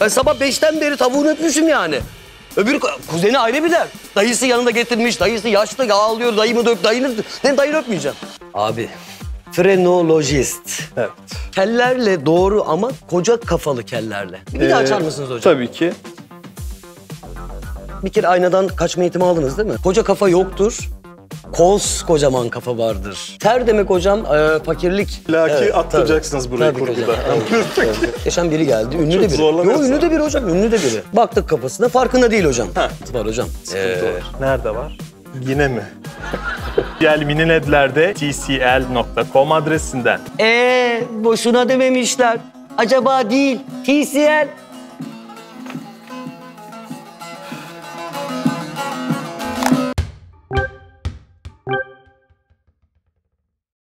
Ben sabah beşten beri tavuğunu öpmüşüm yani. Öbür ku- kuzeni ayrı bir dert. Dayısı yanında getirmiş. Dayısı yaşlı ağlıyor. Dayımı da öp. Dayını, ne dayını öpmeyeceğim. Abi frenolojist. Evet. Kellerle doğru ama koca kafalı kellerle. Bir daha Ee, açar mısınız hocam? Tabii ki. Bir kere aynadan kaçma eğitimi aldınız değil mi? Koca kafa yoktur. Koz kocaman kafa vardır. Ter demek hocam e, fakirlik. Laki Evet, atlayacaksınız tabii. burayı Tabii kurguda. evet, evet. Geçen biri geldi. Ünlü Çok de biri. Yo, ünlü de biri hocam. Ünlü de biri. Baktık kafasına farkında değil hocam. Var hocam. Ee, Nerede var? Yine mi? Gel miniledlerde tcl.com adresinden Ee, boşuna dememişler. Acaba değil. TCL